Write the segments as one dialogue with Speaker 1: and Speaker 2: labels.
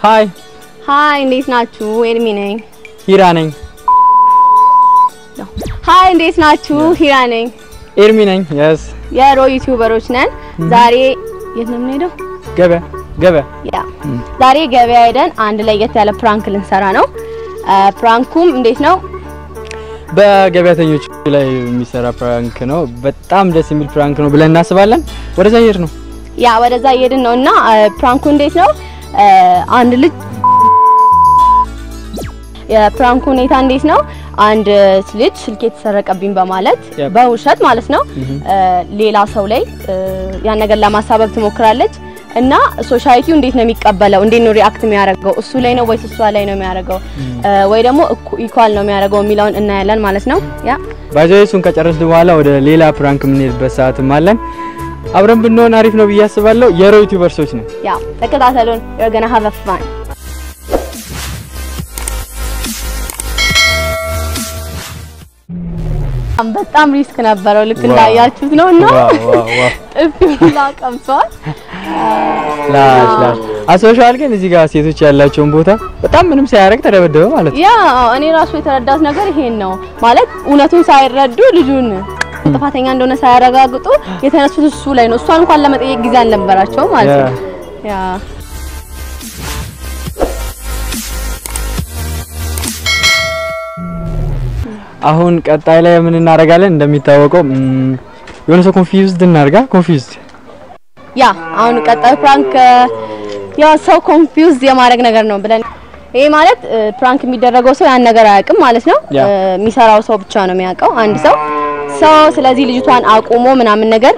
Speaker 1: Hi
Speaker 2: ሀይ እንዴት ናችሁ? ኤርሚ ነኝ።
Speaker 1: ሂራ ነኝ።
Speaker 2: ሀይ እንዴት ናችሁ? ሂራ ነኝ።
Speaker 1: ኤርሚ ነኝ። የስ
Speaker 2: የሮ YouTuber ኦች ነን። ዛሬ የት ነው የምንሄደው?
Speaker 1: ገበያ ገበያ
Speaker 2: yeah ዛሬ ገበያ ሄደን አንድ ለየት ያለ prank ልንሰራ ነው። prank ኡም እንዴት ነው?
Speaker 1: በገበያተኞች ላይ የሚሰራ prank ነው። በጣም ደስ የሚል prank ነው ብለን እናስባለን። ወደዛ እየሄድን ነው።
Speaker 2: yeah ወደዛ እየሄድን ነው እና prank ኡ እንዴት ነው? አንድ ልጅ የ prank ኡ ሁኔታ እንዴት ነው? አንድ ልጅ ስልክ የተሰረቀብኝ በማለት. በውሸት ማለት ነው ሌላ ሰው ላይ ያን ነገር ለማሳበብ ትሞክራለች እና society ው እንዴት ነው የሚቀበለው? እንዴት ነው react የሚያደርገው? እሱ ላይ ነው ወይስ እሷ ላይ ነው የሚያደርገው? ወይ ደግሞ equal ነው የሚያደርገው የሚለውን እናያለን ማለት ነው። yeah
Speaker 1: by the way እሱን ከጨረስን በኋላ ወደ ሌላ prank የምንሄድበት ሰዓትም አለን። አብረን ብንሆን አሪፍ ነው ብዬ አስባለሁ። የሮ YouTubers ኦች ነው።
Speaker 2: yeah ተከታተሉን። you're gonna have a fun በጣም risk ነበረው ልክ እንዳያችሁት ነው እና ጥፊ ሁላ
Speaker 1: ላሽ ላሽ አስበሽዋል። ግን እዚህ ጋር ሴቶች ያላቸውን ቦታ በጣም ምንም ሳያደርግ ተደበደበ ማለት ነው።
Speaker 2: yeah እኔ ራሱ የተረዳሁት ነገር ይሄን ነው ማለት እውነቱን ሳይረዱ ልጁን ጥፋተኛ እንደሆነ ሳያረጋግጡ የተነሱት እሱ ላይ ነው። እሷን እንኳን ለመጠየቅ ጊዜ አልነበራቸውም ማለት ነው። yeah
Speaker 1: አሁን ቀጣይ ላይ ምን እናደርጋለን? እንደሚታወቀው የሆነ ሰው confused እናርጋ። confused
Speaker 2: yeah አሁን ቀጣዩ prank ያው ሰው confuse የማድረግ ነገር ነው ብለን ይሄ ማለት prank የሚደረገው ሰው ያን ነገር አያውቅም ማለት ነው። የሚሰራው ሰው ብቻ ነው የሚያውቀው አንድ ሰው ሰው። ስለዚህ ልጅቷን አቁሞ ምናምን ነገር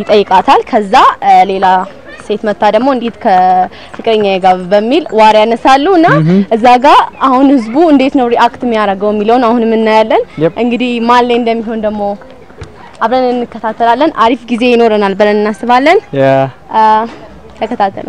Speaker 2: ይጠይቃታል። ከዛ ሌላ ሴት መጥታ ደግሞ እንዴት ከፍቅረኛ ጋር በሚል war ያነሳሉ እና እዛ ጋር አሁን ህዝቡ እንዴት ነው react የሚያደርገው የሚለውን አሁንም እናያለን።. እንግዲህ ማን ላይ እንደሚሆን ደግሞ አብረን እንከታተላለን። አሪፍ ጊዜ ይኖረናል ብለን እናስባለን። ተከታተሉ።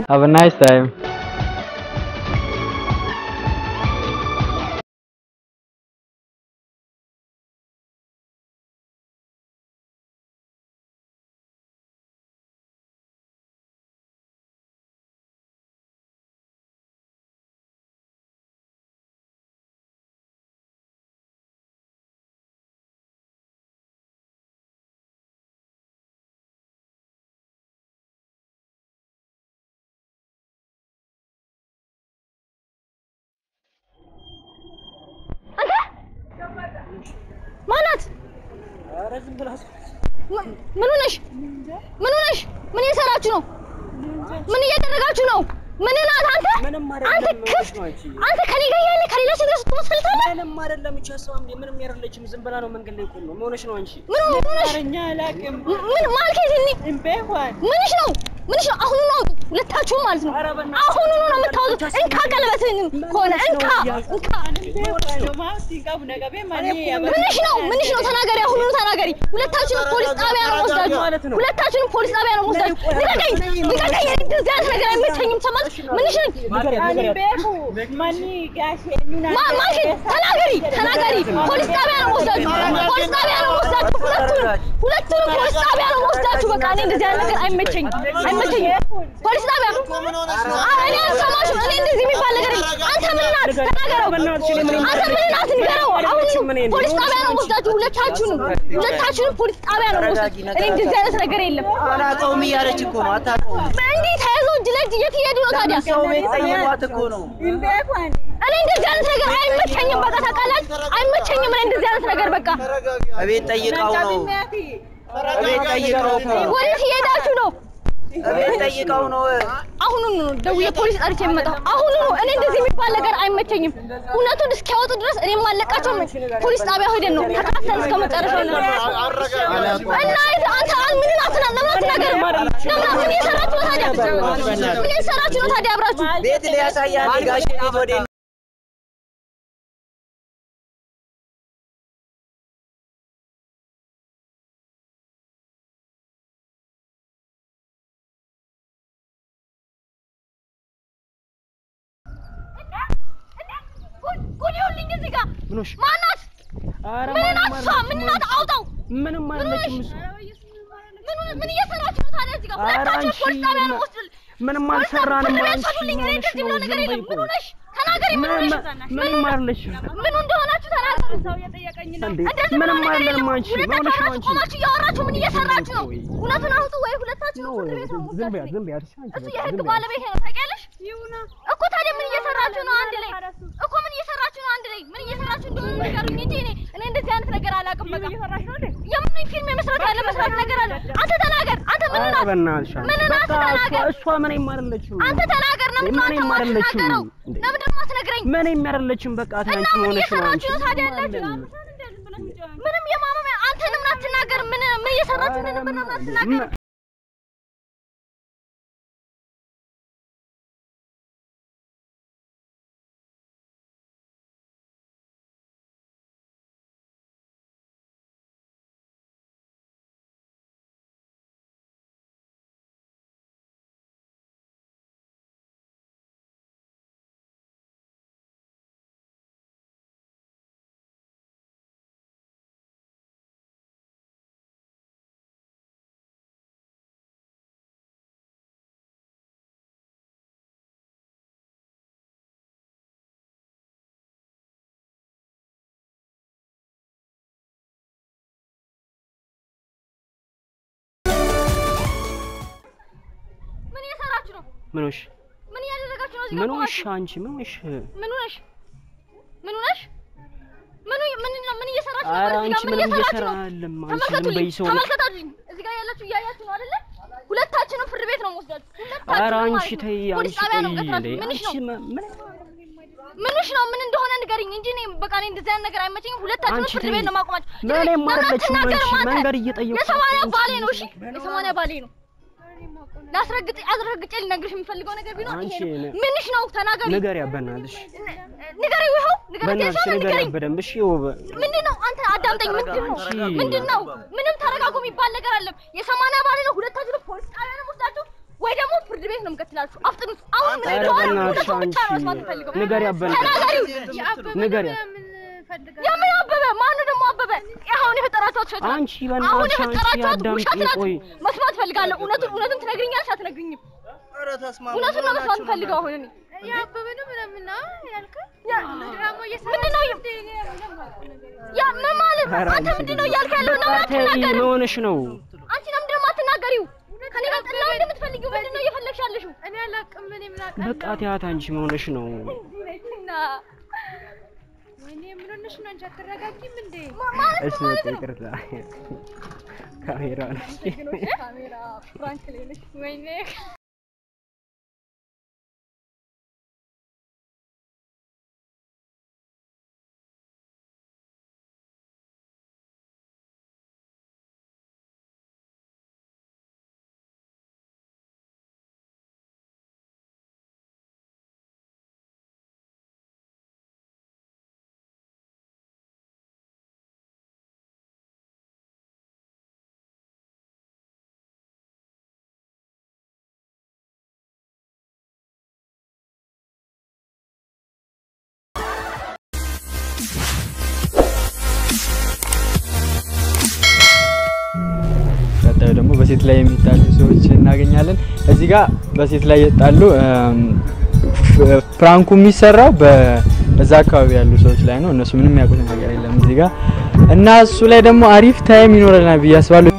Speaker 2: ማናት? ምን ሆነሽ? ምን ሆነሽ? ምን እየሰራችሁ ነው? ምን እያደረጋችሁ ነው? ምን ናት አንተ? አንተ ክፍት አንተ ከኔ ጋር ያለ ከሌላ ሴት ጋር ስትወስልታለህ?
Speaker 3: ምንም አይደለም። እቺ እንዴ ምንም ያደለችም ዝም ብላ ነው መንገድ ላይ ቆም ነው መሆንሽ ነው አንቺ
Speaker 2: ምን ሆነ- ምን ሆነሽ? ምን
Speaker 3: እምቤኳን
Speaker 2: ምንሽ ነው? ምንሽ ነው? አሁኑ ነው አውጡ፣ ሁለታችሁም ማለት ነው። አሁኑ ነው የምታወጡት። እንካ ቀለበትህን ከሆነ እንካ እንካ። ምንሽ ነው? ምንሽ ነው? ነው ተናገሪ። ሁለታችሁንም ፖሊስ ጣቢያ ነው
Speaker 3: ማለት
Speaker 2: ወስዳችሁ፣
Speaker 3: ነው።
Speaker 2: ሁለታችሁንም ፖሊስ ጣቢያ ነው ወስዳችሁ። ልቀቀኝ፣ ልቀቀኝ። እንደዚህ አይነት ነገር አይመቸኝም። ሰማሽ? ምንሽ ነኝ? ማ- ማልከት ተናገሪ፣ ተናገሪ። ፖሊስ ጣቢያ ነው ወስዳችሁ፣ ፖሊስ ጣቢያ ነው ወስዳችሁ። ሁለቱንም ሁለቱንም ፖሊስ ጣቢያ ነው ወስዳችሁ። በቃ እኔ እንደዚህ አይነት ነገር አይመቸኝም፣ አይመቸኝም። ፖሊስ ጣቢያ እኔ አልሰማሽም። እኔ እንደዚህ የሚባል ነገር አንተ ምን ናት? ተናገረው። አንተ ምን ናት? ንገረው። አሁን ፖሊስ ጣቢያ ነው ወስዳችሁ። ሁለታችሁንም ሁለታችሁንም ፖሊስ ጣቢያ ነው ወስዳችሁ። እኔ እንደዚህ አይነት ነገር የለም።
Speaker 3: አላውቀውም እያለች እኮ ነው። አታውቀውም።
Speaker 2: እንዲህ ተያይዘው እጅ ለእጅ የት እየሄዱ ነው ታዲያ?
Speaker 3: ጠይቋት እኮ ነው።
Speaker 2: እኔ እንደዚህ አይነት ነገር አይመቸኝም። በቃ ታውቃላችሁ፣ አይመቸኝም። እኔ እንደዚህ አይነት ነገር በቃ
Speaker 3: እቤት ጠይቀው ነው። እቤት ጠይቀው ነው።
Speaker 2: ወዴት እየሄዳችሁ ነው?
Speaker 3: እቤት ጠይቀው ነው።
Speaker 2: አሁኑኑ ነው ደውዬ ፖሊስ ጠርቼ የምመጣው። አሁኑኑ እኔ እንደዚህ የሚባል ነገር አይመቸኝም። እውነቱን እስኪያወጡ ድረስ እኔ ማለቃቸው ፖሊስ ጣቢያ ሄደን ነው ተካተል እስከ መጨረሻው ነው። እና አይተ አንተ አን ምን አትና ለምን አትናገርም? ለምን ምን እየሰራችሁ ነው ታዲያ? ምን እየሰራችሁ ነው ታዲያ አብራችሁ?
Speaker 3: ቤት ሊያሳያል ጋሽ ቤት ወደ ምኖሽ
Speaker 2: ማናት?
Speaker 3: ኧረ
Speaker 2: ምን
Speaker 3: ማንም
Speaker 2: ናት? እሷ ምን ናት? አውጣው
Speaker 3: ምንም? እሱ
Speaker 2: ምን ምን እየሰራችሁ ነው ታዲያ እዚህ ጋር?
Speaker 3: ኧረ
Speaker 2: ሁለታችሁ
Speaker 3: አንቺ
Speaker 2: ፖሊስ ጣቢያ ነው ወስድ
Speaker 4: ምንም አልሰራንም። አንቺ ምን ሆነሽ ነው?
Speaker 2: ምን ሆነሽ ተናገሪ። ምን ሆነሽ
Speaker 4: ምንም
Speaker 2: እንደሆናችሁ ሰው
Speaker 4: አንቺ ምን
Speaker 2: ሁለታችሁ
Speaker 4: ሆነሽ ነው?
Speaker 2: አብራችሁ
Speaker 4: አንቺ
Speaker 2: ቆማችሁ እያወራችሁ ምን እየሰራችሁ ነው?
Speaker 4: ቆይ።
Speaker 2: እውነቱን አውጡ ወይ ሁለታችሁ
Speaker 4: ነው
Speaker 2: ፍርድ ቤት ነው
Speaker 4: ዝም በያት፣
Speaker 2: የምትወስዱኝ።
Speaker 4: ዝም በያት። እሺ፣ አንቺ
Speaker 2: እሱ
Speaker 4: በቃ
Speaker 2: የህግ
Speaker 4: ዝም በያት።
Speaker 2: ባለቤት ነው ታውቂያለሽ? እኮ ታዲያ ምን እየሰራችሁ ነው አንድ ላይ? እኮ ምን እየሰራችሁ ነው አንድ ላይ? ምን እየሰራችሁ እንደሆነ ንገሩኝ እንጂ እኔ እኔ እንደዚህ አይነት ነገር አላውቅም። በቃ የምን ፊልም የመስራት ያለ መስራት ነገር አለ። አንተ ተናገር። አንተ ምን ናት? ምን ናት?
Speaker 4: በቃ እሷ
Speaker 2: ተናገር።
Speaker 4: እሷ ምንም አይደለችም።
Speaker 2: አንተ ተናገር። ለምን ነው አንተ! ለምን ደግሞ አትነግረኝ?
Speaker 4: በቃ አንቺ
Speaker 2: ምን
Speaker 4: ሆነሽ ነው አንቺ
Speaker 2: እየሰራችሁ ነው ታዲያ ያላችሁ? ምንም የማመም አንተንም አትናገር። ምን ምን እየሰራችሁ እንደነበር ነው ምን
Speaker 4: ሆንሽ?
Speaker 2: ምን እያደረጋችሁ ነው? እዚህ
Speaker 4: ምን
Speaker 2: ቆማችሁ?
Speaker 4: አንቺ? ምን ሆንሽ?
Speaker 2: ምን ሆነሽ? ምን ሆነሽ? ምን ምን ነው? ምን እየሰራችሁ ነው?
Speaker 4: ኧረ
Speaker 2: እዚህ ጋር
Speaker 4: አንቺ
Speaker 2: ምን
Speaker 4: ምንም
Speaker 2: እየሰራችሁ
Speaker 4: እየሰራ
Speaker 2: ነው?
Speaker 4: አይደለም። አንቺ ዝም
Speaker 2: ተመልከቱልኝ፣
Speaker 4: በይ ሰው ነሽ።
Speaker 2: ተመልከቱልኝ። እዚህ ጋር ያላችሁ እያያችሁ ነው አይደለ? ሁለታችንም ፍርድ ቤት ነው የምወስዳችሁ።
Speaker 4: ኧረ አንቺ
Speaker 2: ነው።
Speaker 4: ተይ አንቺ!
Speaker 2: ምንሽ
Speaker 4: ምን
Speaker 2: ምንሽ ነው? ምን እንደሆነ ንገሪኝ እንጂ እኔ በቃ እኔ እንደዚህ አይነት ነገር አይመቸኝም። ሁለታችንም ፍርድ ቤት ነው ማቆማችሁ።
Speaker 4: ለእኔ
Speaker 2: ለምን
Speaker 4: ማረለችም
Speaker 2: አትናገርም
Speaker 4: አንቺ
Speaker 2: አንተ?
Speaker 4: መንገድ እየጠየኩሽ
Speaker 2: የሰማንያ
Speaker 4: አንቺ
Speaker 2: ባሌ ነው። እሺ የሰማንያ ባሌ ነው። ላስረግጥ አስረግጬ ልነግርሽ የምፈልገው ነገር ቢኖር ይሄ ነው። ምንሽ ነው? ተናገሪ።
Speaker 4: ንገሪያ በእናትሽ
Speaker 2: ንገሪው። ይኸው ንገሪኝ።
Speaker 4: በደንብ እሺ።
Speaker 2: ምንድን ነው አንተ አዳምጠኝ። ምንድን ነው ምንድን ነው? ምንም ተረጋጉ የሚባል ነገር አለም። የሰማንያ ባሌ ነው። ሁለታችሁ ፖሊስ ጣቢያ ነው የምወስዳችሁ ወይ ደግሞ ፍርድ ቤት ነው የምቀጥላችሁ። አፍጥኑት። አሁን ምን እንደሆነ ብቻ ነው መስማት የምፈልገው።
Speaker 4: ንገሪያ በእናትሽ
Speaker 2: ተናገሪው።
Speaker 4: ንገሪያ
Speaker 2: የምን አበበ? ደግሞ አበበ? አሁን የፈጠራችኋት
Speaker 4: አንቺ በእናትሽ አንቺ
Speaker 2: ውሸት ናት። መስማት ፈልጋለሁ። እውነቱን እውነቱን ትነግሪኛለሽ አትነግሪኝም? እውነቱን ነው መስማት ፈልገው አሁን እኔ ምንድን ነው ያ ምን ማለት
Speaker 4: ኧረ
Speaker 2: አንተ
Speaker 4: አንቺ
Speaker 2: ምንድን ነው እያልክ ያለው ነው?
Speaker 4: ነው?
Speaker 2: ለምንድን ነው የማትናገሪው? ከኔ ጋር ጥላ እንደምትፈልጊው ምንድን ነው እየፈለግሽ ያለሽው?
Speaker 4: በቃ ተያት አንቺ ምን ሆነሽ ነው?
Speaker 2: እና
Speaker 4: እሺ በቃ ይቅርታ ካሜራ ነው።
Speaker 2: ካሜራ ፍራንክ ላይ ነሽ። ወይኔ
Speaker 1: በሴት ላይ የሚጣሉ ሰዎች እናገኛለን። እዚህ ጋር በሴት ላይ የጣሉ prank ኡ የሚሰራው በዛ አካባቢ ያሉ ሰዎች ላይ ነው። እነሱ ምንም ያውቁት ነገር የለም እዚህ ጋር እና እሱ ላይ ደግሞ አሪፍ time ይኖረናል ብዬ አስባለሁ።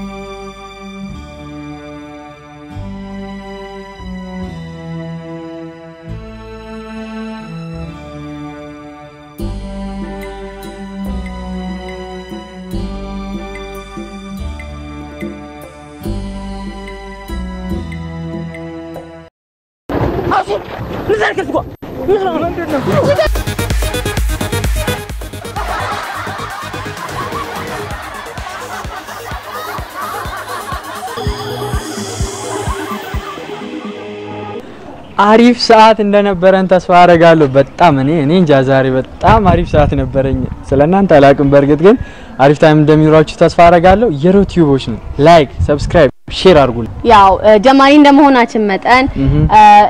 Speaker 1: አሪፍ ሰዓት እንደነበረን ተስፋ አደርጋለሁ። በጣም እኔ እኔ እንጃ ዛሬ በጣም አሪፍ ሰዓት ነበረኝ። ስለናንተ አላውቅም፣ በእርግጥ ግን አሪፍ time እንደሚኖራችሁ ተስፋ አደርጋለሁ። የሮቲዩቦች ነው like፣ subscribe፣ share አድርጉልኝ።
Speaker 5: ያው ጀማሪ እንደመሆናችን መጠን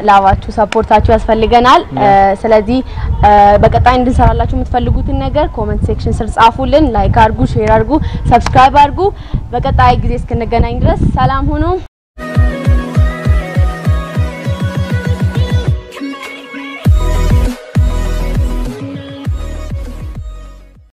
Speaker 1: love
Speaker 5: ኣችሁ support ኣችሁ ያስፈልገናል። ስለዚህ በቀጣይ እንድንሰራላችሁ የምትፈልጉትን ነገር comment section ስር ጻፉልን። like አድርጉ፣ share አድርጉ፣ subscribe አድርጉ። በቀጣይ ጊዜ እስክንገናኝ ድረስ ሰላም ሁኑ።